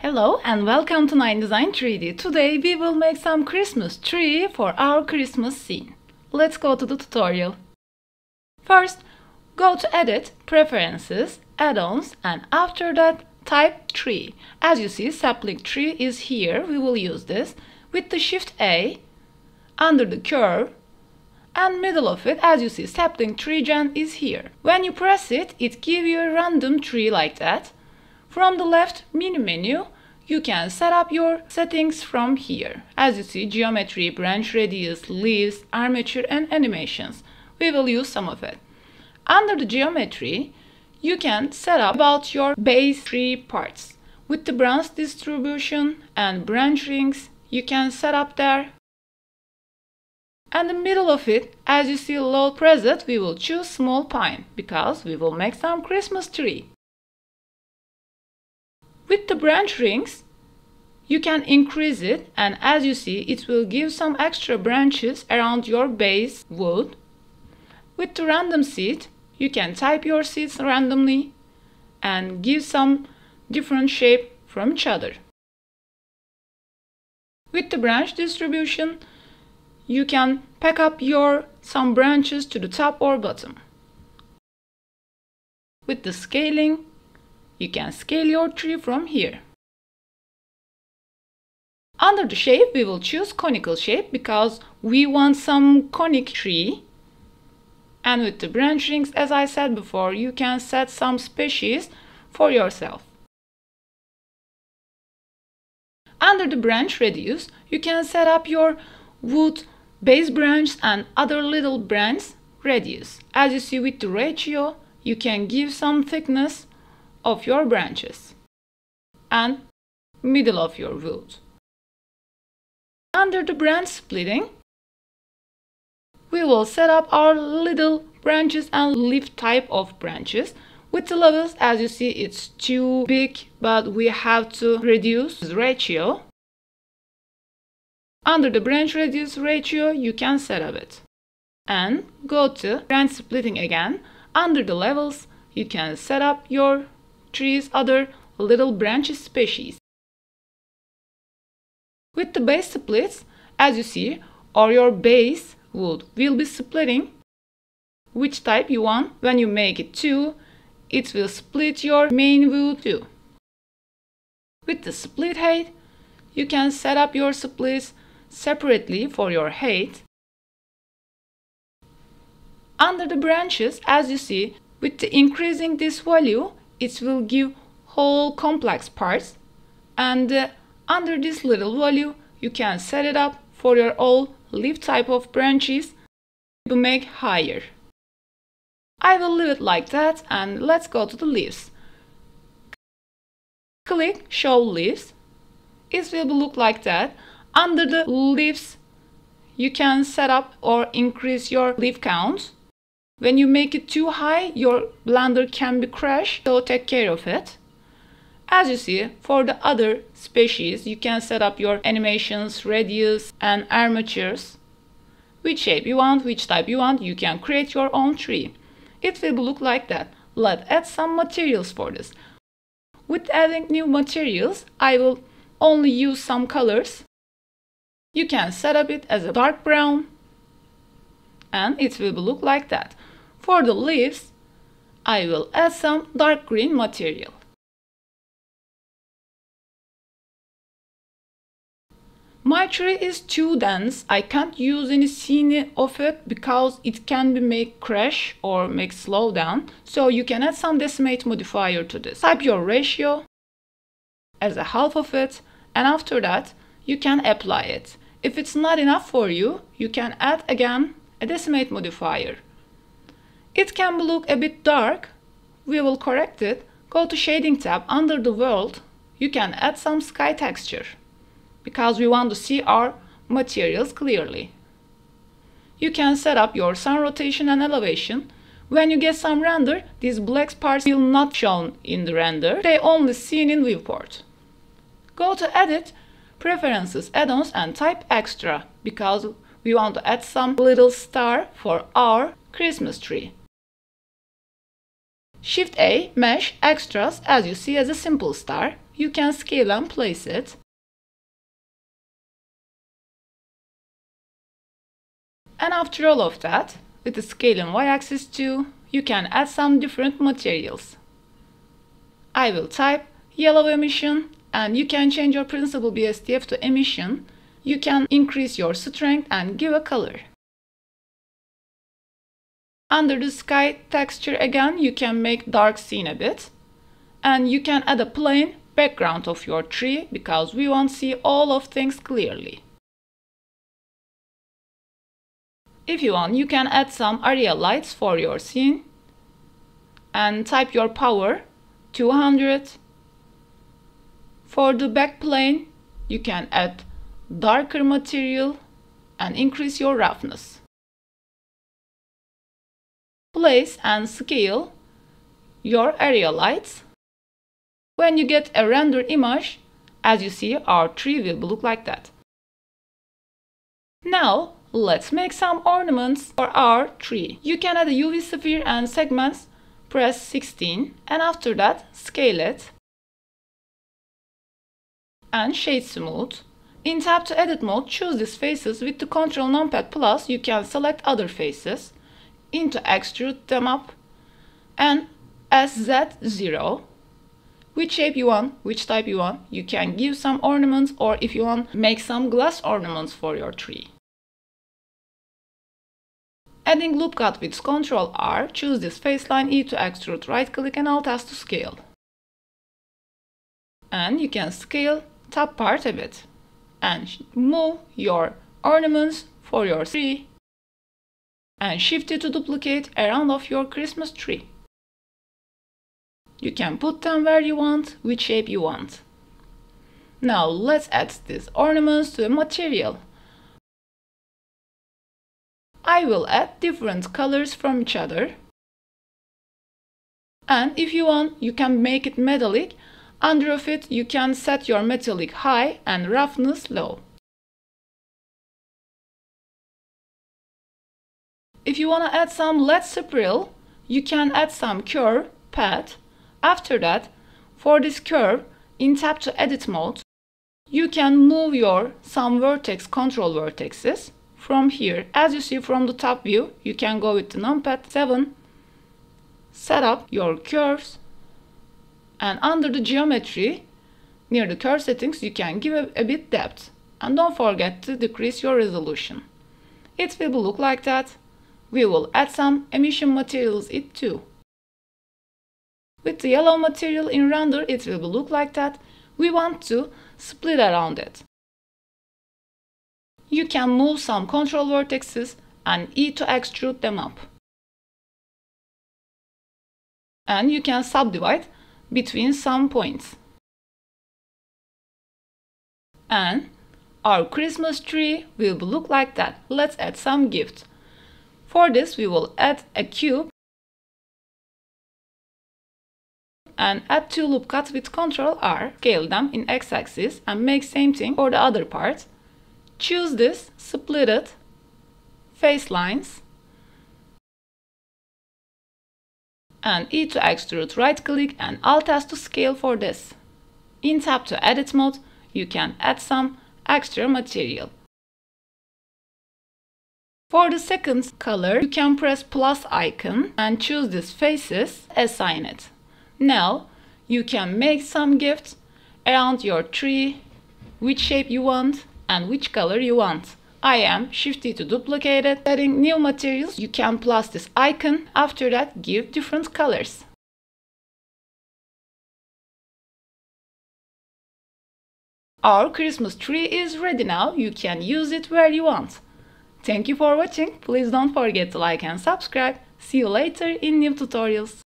Hello and welcome to None Design 3D. Today we will make some Christmas tree for our Christmas scene. Let's go to the tutorial. First, go to Edit, Preferences, Add-ons and after that type tree. As you see, sapling tree is here. We will use this. With the Shift A, under the curve, and middle of it, as you see, sapling tree gen is here. When you press it, it gives you a random tree like that. From the left menu menu, you can set up your settings from here. As you see, geometry, branch radius, leaves, armature and animations. We will use some of it. Under the geometry, you can set up about your base tree parts. With the branch distribution and branch rings, you can set up there. And the middle of it, as you see low preset, we will choose small pine because we will make some Christmas tree. With the branch rings, you can increase it and as you see, it will give some extra branches around your base wood. With the random seed, you can type your seeds randomly and give some different shape from each other. With the branch distribution, you can pack up your some branches to the top or bottom. With the scaling, you can scale your tree from here. Under the shape, we will choose conical shape because we want some conic tree. And with the branch rings, as I said before, you can set some species for yourself. Under the branch radius, you can set up your wood base branch and other little branch radius. As you see with the ratio, you can give some thickness of your branches and middle of your wood. Under the branch splitting, we will set up our little branches and leaf type of branches. With the levels, as you see, it's too big, but we have to reduce the ratio. Under the branch radius ratio, you can set up it. And go to branch splitting again. Under the levels, you can set up your trees other little branch species. With the base splits, as you see, or your base wood will be splitting which type you want. When you make it 2, it will split your main wood too. With the split height, you can set up your splits separately for your height. Under the branches, as you see, with the increasing this value, it will give whole complex parts and uh, under this little value you can set it up for your all leaf type of branches to make higher. I will leave it like that and let's go to the leaves. Click show leaves. It will look like that. Under the leaves you can set up or increase your leaf count when you make it too high, your blender can be crashed, so take care of it. As you see, for the other species, you can set up your animations, radius, and armatures. Which shape you want, which type you want, you can create your own tree. It will look like that. Let's add some materials for this. With adding new materials, I will only use some colors. You can set up it as a dark brown, and it will look like that. For the leaves, I will add some dark green material. My tree is too dense. I can't use any scene of it because it can be make crash or make slow down. So you can add some decimate modifier to this. Type your ratio as a half of it and after that you can apply it. If it's not enough for you, you can add again a decimate modifier. It can look a bit dark. We will correct it. Go to Shading tab under the world. You can add some sky texture because we want to see our materials clearly. You can set up your sun rotation and elevation. When you get some render, these black parts will not shown in the render. They only seen in viewport. Go to Edit, Preferences, Add-ons and type Extra because we want to add some little star for our Christmas tree. Shift A, Mesh, Extras, as you see as a simple star. you can scale and place it. And after all of that, with the scale and y-axis too, you can add some different materials. I will type yellow emission and you can change your principal BSDF to emission. You can increase your strength and give a color. Under the sky texture again, you can make dark scene a bit. And you can add a plain background of your tree because we want to see all of things clearly. If you want, you can add some area lights for your scene and type your power 200. For the back plane, you can add darker material and increase your roughness place and scale your area lights. When you get a render image, as you see, our tree will look like that. Now, let's make some ornaments for our tree. You can add a UV sphere and segments, press 16, and after that, scale it. And shade smooth. In tap to edit mode, choose these faces with the control numpad plus you can select other faces into extrude them up and SZ0 which shape you want, which type you want. You can give some ornaments or if you want, make some glass ornaments for your tree. Adding loop cut with Ctrl R, choose this faceline E to extrude, right click and Alt S to scale. And you can scale top part a bit and move your ornaments for your tree and Shift D to duplicate around of your Christmas tree. You can put them where you want, which shape you want. Now let's add these ornaments to the material. I will add different colors from each other. And if you want, you can make it metallic. Under of it, you can set your metallic high and roughness low. If you want to add some LED spiral, you can add some curve path. After that, for this curve, in tap to edit mode, you can move your some vertex control vertexes from here. As you see from the top view, you can go with the numpad 7, set up your curves, and under the geometry, near the curve settings, you can give a, a bit depth. And don't forget to decrease your resolution. It will look like that. We will add some emission materials it too. With the yellow material in render, it will look like that. We want to split around it. You can move some control vertexes and E to extrude them up. And you can subdivide between some points. And our Christmas tree will look like that. Let's add some gifts. For this, we will add a cube and add two loop cuts with Ctrl R, scale them in x-axis and make same thing for the other part. Choose this, split it, face lines, and E to extrude right click and Alt S to scale for this. In tap to edit mode, you can add some extra material. For the second color, you can press plus icon and choose this faces, assign it. Now, you can make some gifts around your tree, which shape you want and which color you want. I am Shift D to duplicate it. Adding new materials, you can plus this icon. After that, give different colors. Our Christmas tree is ready now. You can use it where you want. Thank you for watching. Please don't forget to like and subscribe. See you later in new tutorials.